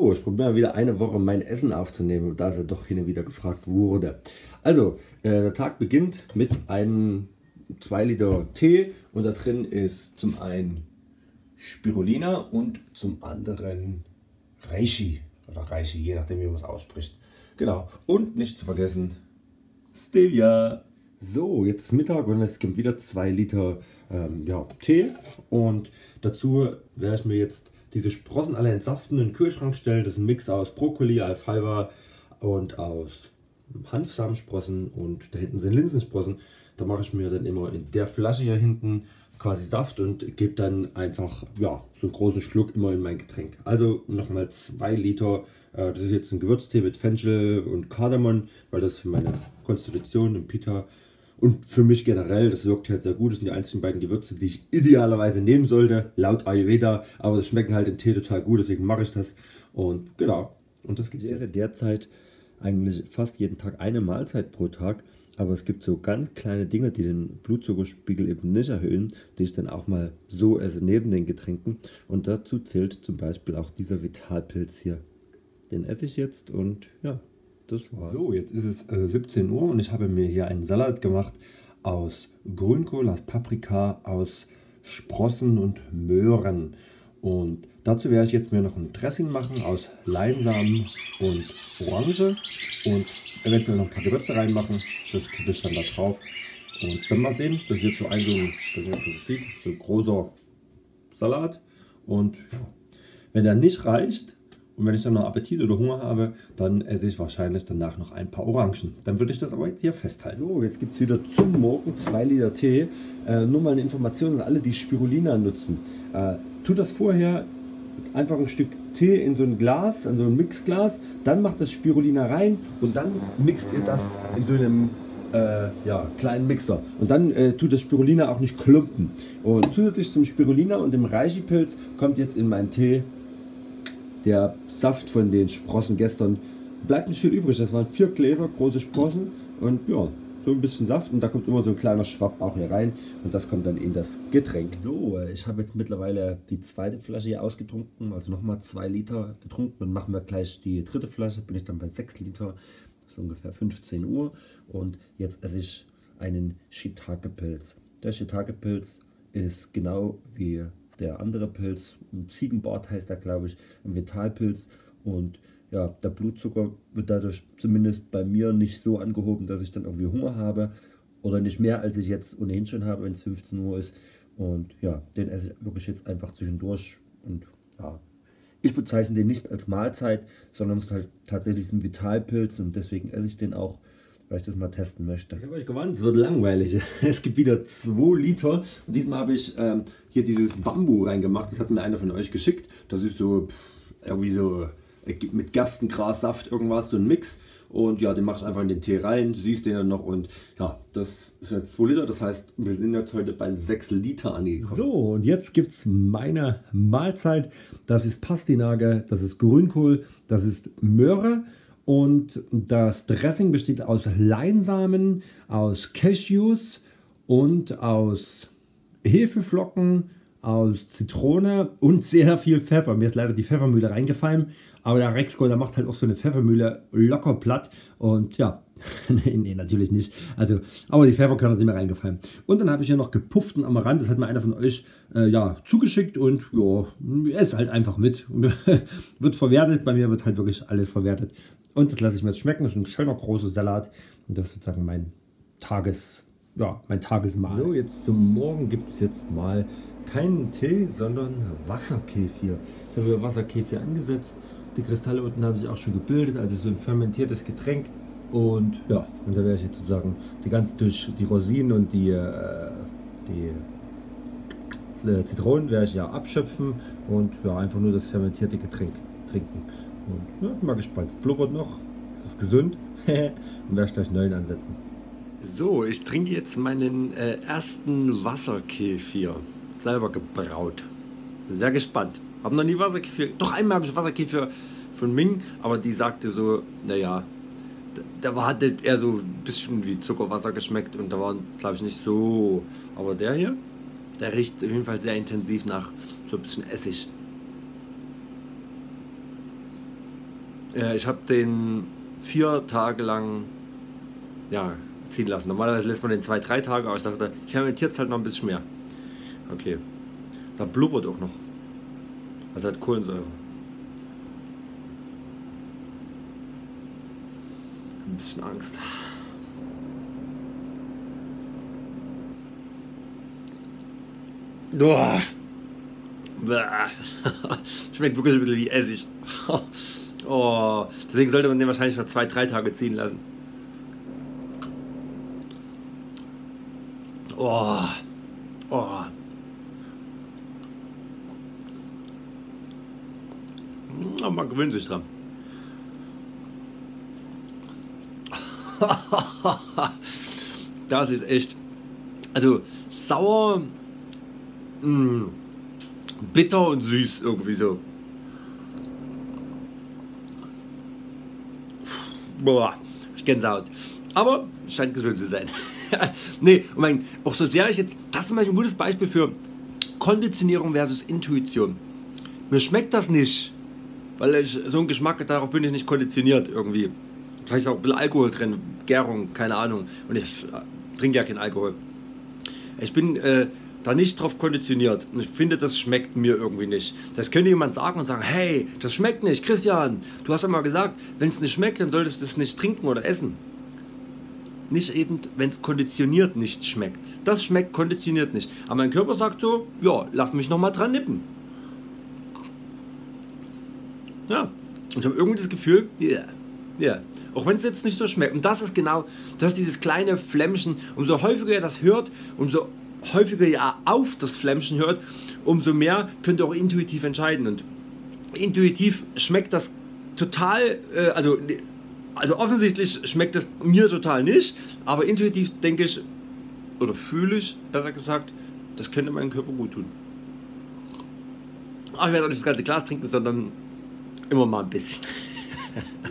Oh, ich probiere wieder eine Woche mein Essen aufzunehmen, da es ja doch hin und wieder gefragt wurde. Also, äh, der Tag beginnt mit einem 2 Liter Tee und da drin ist zum einen Spirulina und zum anderen Reishi oder Reishi, je nachdem wie man es ausspricht. Genau. Und nicht zu vergessen Stevia. So, jetzt ist Mittag und es gibt wieder 2 Liter ähm, ja, Tee und dazu werde ich mir jetzt diese Sprossen alle entsaften in den Kühlschrank stellen. Das ist ein Mix aus Brokkoli, Alfalfa und aus Hanfsamensprossen und da hinten sind Linsensprossen. Da mache ich mir dann immer in der Flasche hier hinten quasi Saft und gebe dann einfach ja, so einen großen Schluck immer in mein Getränk. Also nochmal 2 Liter. Äh, das ist jetzt ein Gewürztee mit Fenchel und Kardamom, weil das für meine Konstitution und Pita und für mich generell, das wirkt halt sehr gut. Das sind die einzigen beiden Gewürze, die ich idealerweise nehmen sollte, laut Ayurveda. Aber das schmecken halt im Tee total gut, deswegen mache ich das. Und genau. Und das gibt es jetzt. derzeit eigentlich fast jeden Tag eine Mahlzeit pro Tag. Aber es gibt so ganz kleine Dinge, die den Blutzuckerspiegel eben nicht erhöhen, die ich dann auch mal so esse neben den Getränken. Und dazu zählt zum Beispiel auch dieser Vitalpilz hier. Den esse ich jetzt und ja, das war's. So, jetzt ist es äh, 17 Uhr und ich habe mir hier einen Salat gemacht aus Grünkohl, aus Paprika, aus Sprossen und Möhren. Und dazu werde ich jetzt mir noch ein Dressing machen aus Leinsamen und Orange und eventuell noch ein paar Gewürze reinmachen. Das kippe ich dann da drauf. Und dann mal sehen, das ist jetzt so ein, so das sieht, so ein großer Salat. Und ja, wenn der nicht reicht, und wenn ich dann noch Appetit oder Hunger habe, dann esse ich wahrscheinlich danach noch ein paar Orangen. Dann würde ich das aber jetzt hier festhalten. So, jetzt gibt es wieder zum Morgen 2 Liter Tee. Äh, nur mal eine Information an alle, die Spirulina nutzen. Äh, tut das vorher einfach ein Stück Tee in so ein Glas, in so ein Mixglas, dann macht das Spirulina rein und dann mixt ihr das in so einem äh, ja, kleinen Mixer. Und dann äh, tut das Spirulina auch nicht klumpen. Und zusätzlich zum Spirulina und dem Reishi-Pilz kommt jetzt in meinen Tee der Saft von den Sprossen gestern. Bleibt nicht viel übrig. Das waren vier Gläser, große Sprossen und ja, so ein bisschen Saft und da kommt immer so ein kleiner Schwapp auch hier rein und das kommt dann in das Getränk. So, ich habe jetzt mittlerweile die zweite Flasche hier ausgetrunken, also nochmal zwei Liter getrunken und machen wir gleich die dritte Flasche, bin ich dann bei sechs Liter, ist ungefähr 15 Uhr und jetzt esse ich einen Shiitake-Pilz. Der Shiitake-Pilz ist genau wie der andere Pilz, Ziegenbart heißt er, glaube ich, ein Vitalpilz. Und ja, der Blutzucker wird dadurch zumindest bei mir nicht so angehoben, dass ich dann irgendwie Hunger habe. Oder nicht mehr, als ich jetzt ohnehin schon habe, wenn es 15 Uhr ist. Und ja, den esse ich wirklich jetzt einfach zwischendurch. Und ja, ich bezeichne den nicht als Mahlzeit, sondern es ist halt tatsächlich ein Vitalpilz und deswegen esse ich den auch weil ich das mal testen möchte. Ich habe euch gewarnt, es wird langweilig. Es gibt wieder 2 Liter und diesmal habe ich ähm, hier dieses Bambu reingemacht. Das hat mir einer von euch geschickt. Das ist so pff, irgendwie so äh, mit Gerstengrassaft irgendwas, so ein Mix. Und ja, den mache ich einfach in den Tee rein, siehst den dann noch und ja, das ist jetzt 2 Liter, das heißt, wir sind jetzt heute bei 6 Liter angekommen. So, und jetzt gibt es meine Mahlzeit. Das ist Pastinage, das ist Grünkohl, das ist Möhre und das Dressing besteht aus Leinsamen, aus Cashews und aus Hefeflocken, aus Zitrone und sehr viel Pfeffer. Mir ist leider die Pfeffermühle reingefallen, aber der Rexco, der macht halt auch so eine Pfeffermühle locker platt und ja, nee, natürlich nicht. Also, aber die Pfefferkörner sind mir reingefallen. Und dann habe ich hier noch gepufften Amaranth, das hat mir einer von euch äh, ja, zugeschickt und ja, ist halt einfach mit. wird verwertet, bei mir wird halt wirklich alles verwertet. Und das lasse ich mir jetzt schmecken. Das ist ein schöner großer Salat. Und das ist sozusagen mein Tages, ja, mein Tagesmahl. So, jetzt zum Morgen gibt es jetzt mal keinen Tee, sondern Wasserkefir. Ich habe Wasserkefir angesetzt. Die Kristalle unten haben sich auch schon gebildet, also so ein fermentiertes Getränk. Und ja, und da werde ich jetzt sozusagen die ganze durch die Rosinen und die, äh, die äh, Zitronen werde ich ja abschöpfen und ja, einfach nur das fermentierte Getränk trinken. Und ja, mal gespannt. Es blubbert noch. Es ist gesund. und werde ich gleich neuen ansetzen. So, ich trinke jetzt meinen äh, ersten Wasserkefir. Selber gebraut. Sehr gespannt. Habe noch nie Wasserkefir. Doch einmal habe ich Wasserkefir von Ming, aber die sagte so, naja, da war hatte eher so ein bisschen wie Zuckerwasser geschmeckt und da war, glaube ich, nicht so. Aber der hier, der riecht auf jeden Fall sehr intensiv nach so ein bisschen Essig. Äh, ich habe den vier Tage lang ja, ziehen lassen. Normalerweise lässt man den zwei, drei Tage, aber ich dachte, ich fermentiert es halt noch ein bisschen mehr. Okay. Da blubbert auch noch. Also hat Kohlensäure. Bisschen Angst. Uah. Schmeckt wirklich ein bisschen wie Essig. Oh, deswegen sollte man den wahrscheinlich noch zwei, drei Tage ziehen lassen. Oh. Oh. Aber man gewöhnt sich dran. das ist echt. Also sauer, mh, mm, bitter und süß irgendwie so. Boah, ich Gänsehaut. Aber scheint gesund zu sein. nee, und mein, auch so sehr ich jetzt, das ist Beispiel ein gutes Beispiel für Konditionierung versus Intuition. Mir schmeckt das nicht, weil ich so einen Geschmack, darauf bin ich nicht konditioniert irgendwie. Vielleicht auch ein bisschen Alkohol drin, Gärung, keine Ahnung. Und ich trinke ja keinen Alkohol. Ich bin äh, da nicht drauf konditioniert. Und ich finde, das schmeckt mir irgendwie nicht. Das könnte jemand sagen und sagen, hey, das schmeckt nicht, Christian, du hast doch mal gesagt, wenn es nicht schmeckt, dann solltest du es nicht trinken oder essen. Nicht eben, wenn es konditioniert nicht schmeckt. Das schmeckt konditioniert nicht. Aber mein Körper sagt so, ja, lass mich noch mal dran nippen. Ja, und ich habe irgendwie das Gefühl, yeah, ja, auch wenn es jetzt nicht so schmeckt. Und das ist genau, das dieses kleine Flämmchen. Umso häufiger ihr das hört, umso häufiger ihr auf das Flämmchen hört, umso mehr könnt ihr auch intuitiv entscheiden. Und intuitiv schmeckt das total, äh, also, also offensichtlich schmeckt es mir total nicht, aber intuitiv denke ich, oder fühle ich, besser gesagt, das könnte meinem Körper gut tun. Aber ich werde auch nicht das ganze Glas trinken, sondern immer mal ein bisschen.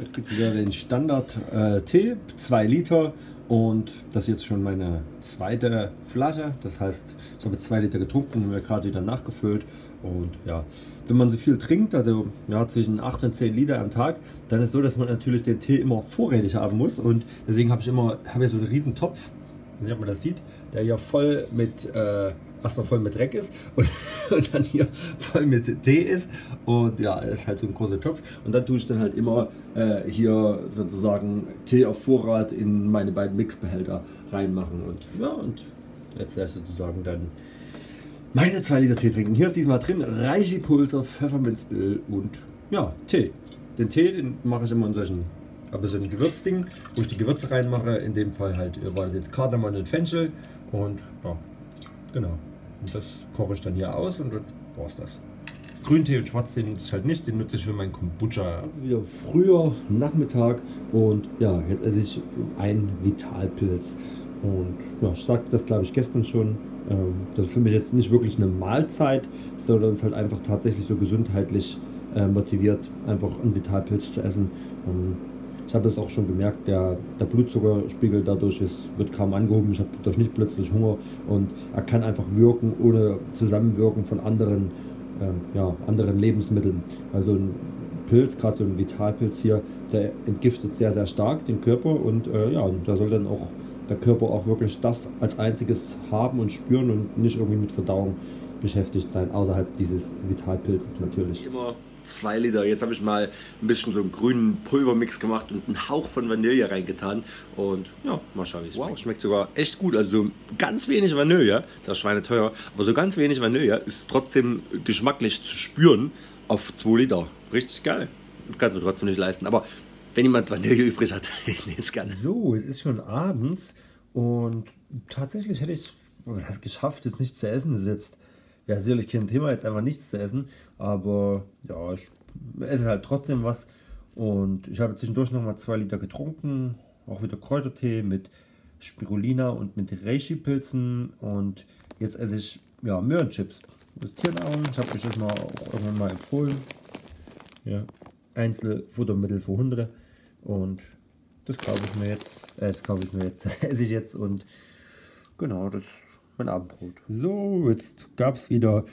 Jetzt gibt es wieder den Standard-Tee, äh, 2 Liter. Und das ist jetzt schon meine zweite Flasche. Das heißt, ich habe zwei Liter getrunken und mir gerade wieder nachgefüllt. Und ja, wenn man so viel trinkt, also ja, zwischen 8 und 10 Liter am Tag, dann ist es so, dass man natürlich den Tee immer vorrätig haben muss. Und deswegen habe ich immer habe ich so einen riesen Topf, ich weiß nicht, ob man das sieht, der hier voll mit äh, erstmal voll mit Dreck ist und, und, dann hier voll mit Tee ist. Und ja, ist halt so ein großer Topf. Und dann tue ich dann halt immer äh, hier sozusagen Tee auf Vorrat in meine beiden Mixbehälter reinmachen. Und ja, und jetzt ich sozusagen dann meine 2 Liter Tee trinken. Hier ist diesmal drin Reishi-Pulver, Pfefferminzöl und ja, Tee. Den Tee, den mache ich immer in solchen aber so ein Gewürzding, wo ich die Gewürze reinmache. In dem Fall halt war das jetzt Kardamom und Fenchel. Und ja, genau. Und das koche ich dann hier aus und dann war es das. Grüntee und Schwarztee nutze ich halt nicht, den nutze ich für meinen Kombucha. Wieder früher Nachmittag und ja, jetzt esse ich einen Vitalpilz. Und ja, ich sagte das glaube ich gestern schon. Ähm, das ist für mich jetzt nicht wirklich eine Mahlzeit, sondern es ist halt einfach tatsächlich so gesundheitlich äh, motiviert, einfach einen Vitalpilz zu essen. Ich habe es auch schon gemerkt, der, der Blutzuckerspiegel dadurch ist, wird kaum angehoben. Ich habe dadurch nicht plötzlich Hunger und er kann einfach wirken ohne Zusammenwirken von anderen, äh, ja, anderen Lebensmitteln. Also ein Pilz, gerade so ein Vitalpilz hier, der entgiftet sehr, sehr stark den Körper und äh, ja, da soll dann auch der Körper auch wirklich das als einziges haben und spüren und nicht irgendwie mit Verdauung beschäftigt sein, außerhalb dieses Vitalpilzes natürlich. Immer 2 Liter. Jetzt habe ich mal ein bisschen so einen grünen Pulvermix gemacht und einen Hauch von Vanille reingetan. Und ja, mal schauen, wie es wow. schmeckt. Schmeckt sogar echt gut. Also ganz wenig Vanille, das ist schweineteuer, aber so ganz wenig Vanille ist trotzdem geschmacklich zu spüren auf 2 Liter. Richtig geil. Kann es mir trotzdem nicht leisten. Aber wenn jemand Vanille übrig hat, ich nehme es gerne. So, es ist schon abends und tatsächlich hätte ich es geschafft, jetzt nicht zu essen. Das ist jetzt wäre sicherlich kein Thema, jetzt einfach nichts zu essen. Aber ja, ich esse halt trotzdem was. Und ich habe zwischendurch nochmal zwei Liter getrunken. Auch wieder Kräutertee mit Spirulina und mit Reishi-Pilzen. Und jetzt esse ich ja, Möhrenchips. Das Tiernahrung. Ich habe euch das mal auch irgendwann mal empfohlen. Ja, Einzelfuttermittel für Hunde. Und das kaufe ich mir jetzt. Äh, das kaufe ich mir jetzt. Esse ich jetzt. Und genau, das mein Abendbrot. So, jetzt gab es wieder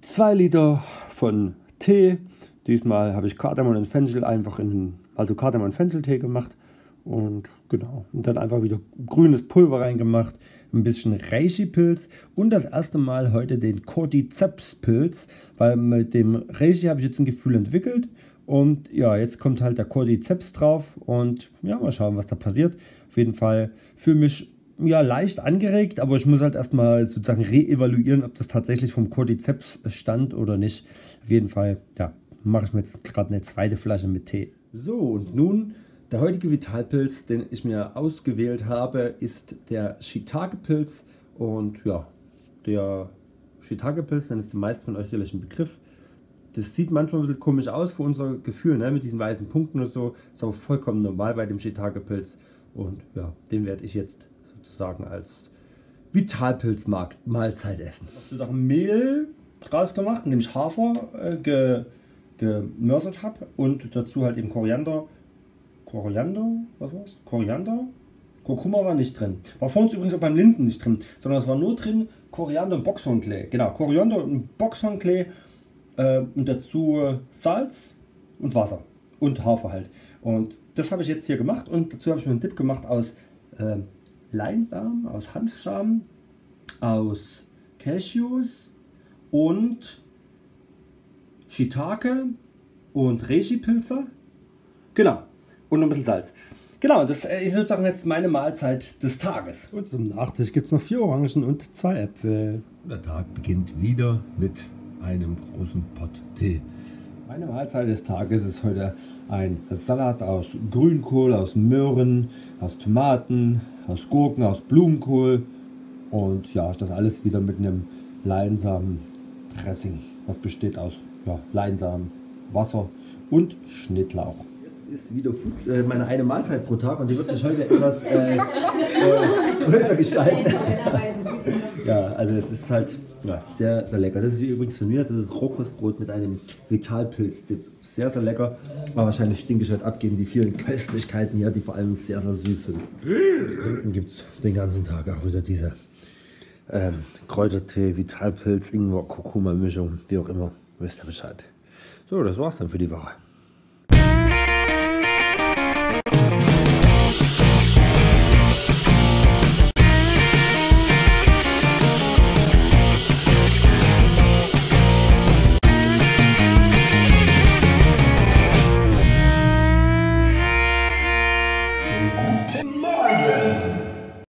zwei Liter von Tee. Diesmal habe ich Kardamom und Fenchel einfach in, also Kardamom und Fencheltee gemacht. Und genau, und dann einfach wieder grünes Pulver reingemacht, ein bisschen Reishi-Pilz und das erste Mal heute den Cordyceps-Pilz, weil mit dem Reishi habe ich jetzt ein Gefühl entwickelt. Und ja, jetzt kommt halt der Cordyceps drauf und ja, mal schauen, was da passiert. Auf jeden Fall für mich ja leicht angeregt, aber ich muss halt erstmal sozusagen reevaluieren, ob das tatsächlich vom Cordyceps stammt oder nicht. Auf jeden Fall, ja, mache ich mir jetzt gerade eine zweite Flasche mit Tee. So, und nun der heutige Vitalpilz, den ich mir ausgewählt habe, ist der Shiitake-Pilz. Und ja, der Shiitake-Pilz, dann ist die meisten von euch sicherlich ein Begriff. Das sieht manchmal ein bisschen komisch aus für unser Gefühl, ne? mit diesen weißen Punkten und so. Ist aber vollkommen normal bei dem Shiitake-Pilz. Und ja, den werde ich jetzt sozusagen als Vitalpilz-Mahlzeit essen. Ich habe Mehl draus gemacht, indem ich Hafer äh, ge, gemörsert habe und dazu halt eben Koriander. Koriander? Was war's? Koriander? Kurkuma war nicht drin. War vor uns übrigens auch beim Linsen nicht drin, sondern es war nur drin Koriander und Boxhornklee. Genau, Koriander und Boxhornklee äh, und dazu Salz und Wasser und Hafer halt. Und das habe ich jetzt hier gemacht und dazu habe ich mir einen Dip gemacht aus äh, Leinsamen, aus Hanfsamen, aus Cashews und Shiitake und Reishi-Pilze. Genau. Und ein bisschen Salz. Genau, das ist sozusagen jetzt meine Mahlzeit des Tages. Und zum Nachtisch gibt es noch vier Orangen und zwei Äpfel. Der Tag beginnt wieder mit einem großen Pott Tee. Meine Mahlzeit des Tages ist heute ein Salat aus Grünkohl, aus Möhren, aus Tomaten, aus Gurken, aus Blumenkohl und ja, das alles wieder mit einem Leinsamen Dressing, was besteht aus ja, Leinsamen, Wasser und Schnittlauch. Ist wieder Food, äh, meine eine Mahlzeit pro Tag und die wird sich heute etwas äh, äh, größer gestalten. ja, also es ist halt ja, sehr, sehr lecker. Das ist übrigens von mir, das ist Rohkostbrot mit einem Vitalpilz-Dip. Sehr, sehr lecker. Aber wahrscheinlich stinke halt ab gegen die vielen Köstlichkeiten hier, die vor allem sehr, sehr süß sind. Trinken gibt es den ganzen Tag auch wieder diese ähm, Kräutertee, Vitalpilz, Ingwer, Kurkuma-Mischung, wie auch immer. Wisst ihr Bescheid. So, das war's dann für die Woche.